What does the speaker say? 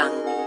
Young.